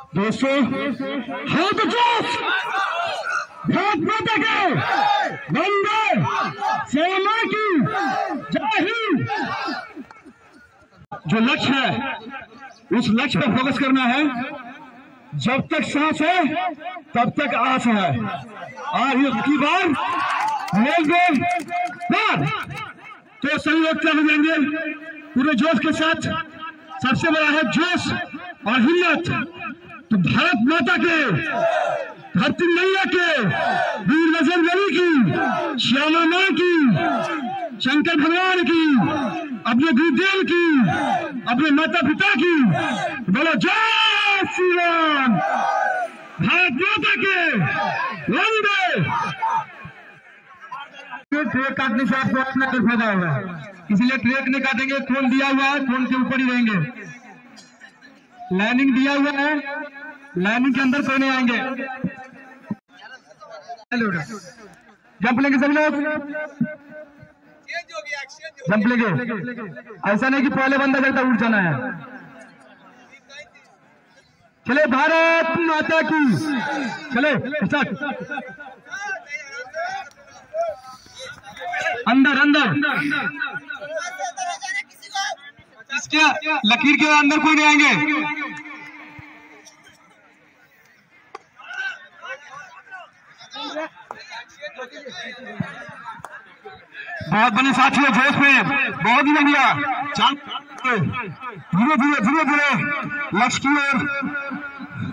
दोस्तों, हाथ जोश भारत माता के वंदे सेना की जय हिंद। जो लक्ष्य है, उस लक्ष्य पर फोकस करना है। जब तक सांस है, तब तक आस है। और ये की बार रेलवे बार तो सभी लोग चले जाएँगे पूरे जोश के साथ, सबसे बड़ा है जोश और हिम्मत। तो भारत माता के, धरती मैया के, वीर नज़र गली की, श्यामा माँ की, शंकर भगवान की, अपने गुरुदेव की, अपने माता पिता की, बोलो जय श्री राम भारत माता के, वंदे। ट्रेक काटने से आपको अपना कर फ़ायदा होगा इसलिए ट्रेक नहीं काटेंगे, खोल दिया हुआ है, खोल के ऊपर ही रहेंगे। लाइनिंग दिया हुआ है। लाइनिंग के अंदर कोई नहीं आएँगे जंप लेंगे सभी लोग। जंप लेंगे। ऐसा नहीं कि पहले बंदा करता उठ जाना है। चले भारत माता की। चले अंदर अंदर। इसके लकीर के अंदर कोई नहीं आएँगे। बहुत बने साथियों, जोश में। बहुत ही बढ़िया। धीरे धीरे धीरे धीरे। लक्ष्य की ओर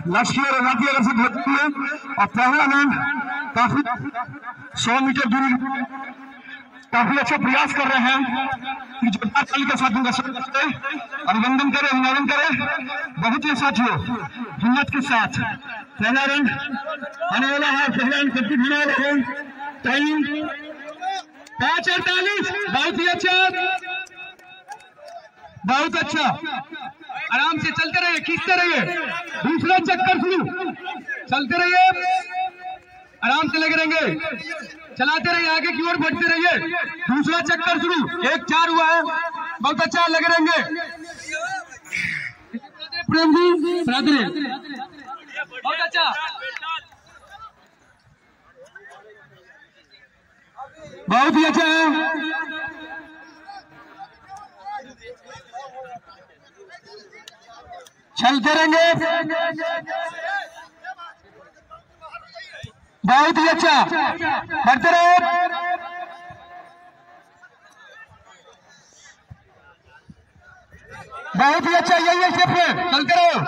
लक्ष्य की ओर राती अगर से होती है। और पहला नाम काफ़ी सौ मीटर दूरी। काफ़ी अच्छा प्रयास कर रहे हैं कि ताली के साथ उनका अभिनंदन करें अभिनंदन करें। बहुत ही साथियों, हिम्मत के साथ। पहला रन आने वाला है, पहला रन कंप्लीट होने वाला टाइम पाँच अड़तालीस, बहुत ही अच्छा। बहुत अच्छा। आराम से चलते रहिए, खींचते रहिए। दूसरा चक्कर शुरू। चलते रहिए। आराम से लगे रहेंगे। चलाते रहिए, आगे की ओर बढ़ते रहिए। दूसरा चक्कर शुरू। एक चार हुआ है। बहुत अच्छा लगे रहेंगे। प्रेम जी। बहुत अच्छा। बहुत ही अच्छा है। चलते रहेंगे। बहुत ही अच्छा। बढ़ते रहो। बहुत ही अच्छा यही है चलते रहो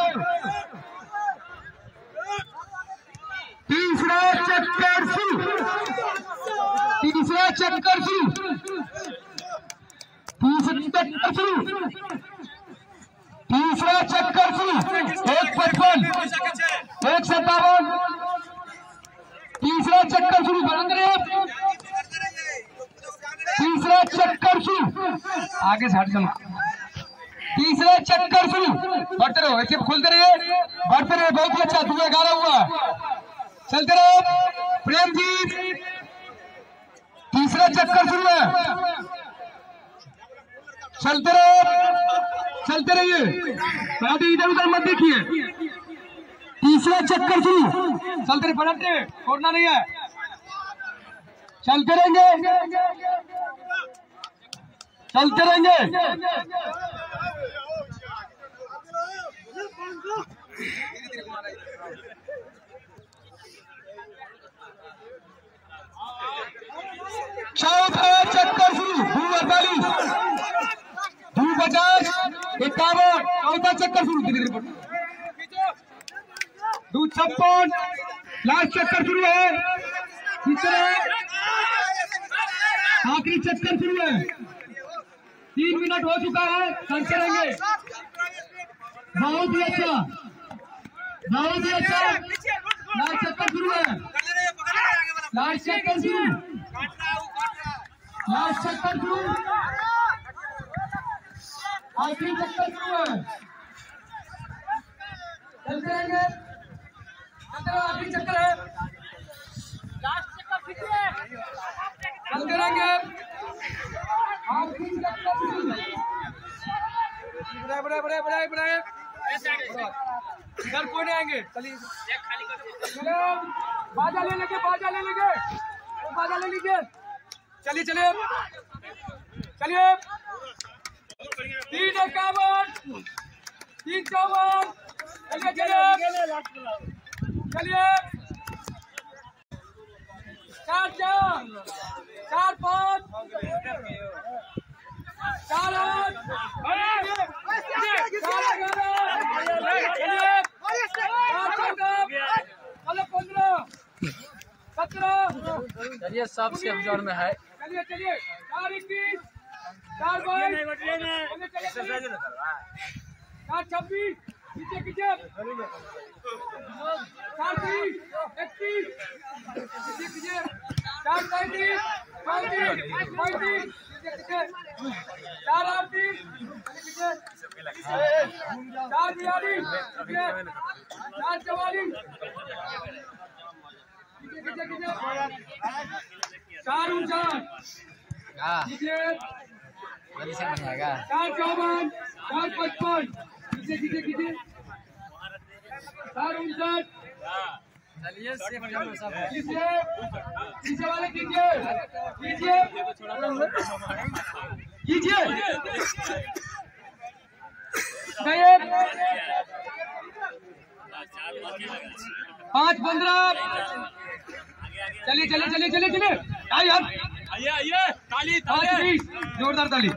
तीसरा चक्कर शुरू तीसरा चक्कर शुरू। तीसरा चक्कर शुरू। तीसरा चक्कर शुरू। एक पचपन। एक सत्तावन। तीसरा चक्कर शुरू। बंद रहे तीसरा चक्कर शुरू। आगे से हट जाना तीसरा चक्कर शुरू। बढ़ते रहो। ऐसे खुलते रहिए। बढ़ते रहे बहुत ही अच्छा तुम्हें गाना हुआ। चलते रहो। प्रेम जी तीसरा चक्कर शुरू है। चलते रहो। चलते रहिए। आगे इधर उधर मत देखिए। तीसरा चक्कर शुरू। चलते रहे। पलटते छोड़ना नहीं है। चलते रहेंगे। चलते रहेंगे चौथा चक्कर शुरू दो अड़तालीस दो पचास, इक्यावन चौथा चक्कर शुरू धीरे धीरे। दो छप्पन, लास्ट चक्कर शुरू है। आखिरी चक्कर शुरू है। तीन मिनट हो चुका है चल करेंगे। बहुत ही अच्छा। बहुत ही अच्छा। लास्ट चक्कर शुरू है। लास्ट चक्कर शुरू। लास्ट चक्कर शुरू। आखिरी चक्कर शुरू है? चलते रहेंगे चलते रहो आखिरी चक्कर है। चलते रहेंगे। आखिरी चक्कर बड़े बड़े बड़े बड़े बड़े इधर कोई नहीं आएँगे। चलिए। बाजा ले लेंगे बाजा ले लेंगे। बाजा ले लीजिए। चलिए चलिए। चलिए। तीन इक्यावन तीन चौवन चलिए चार चार चार पाँच चार आठ चार ग्यारह चलिए सब जोन में है। चलिए चलिए। चार इक्कीस चार बाईस चार छब्बीस नीचे कीजिए चार तीस इकतीस नीचे कीजिए चार पैंतीस पैंतीस पैंतीस चार अड़तीस चार बयालीस चार चवालीस चार उनचास चार चौवन चार पचपन। कीजिए कीजिए चार उनसठ। चलिए कीजिए नीचे वाले कीजिए। कीजिए। कीजिए। पाँच पंद्रह। चलिए चलिए चलिए चलिए चलिए। आइए आइए। आइए ताली ताली। जोरदार ताली।